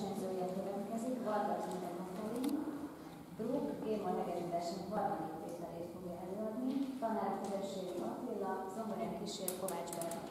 versenyzője következik, Varga Zsinde Katalin. Brooke Géma hegedűverseny harmadik tételét fogja előadni. Tanár Fülességi Attila, zongorán kísér Kovács Berna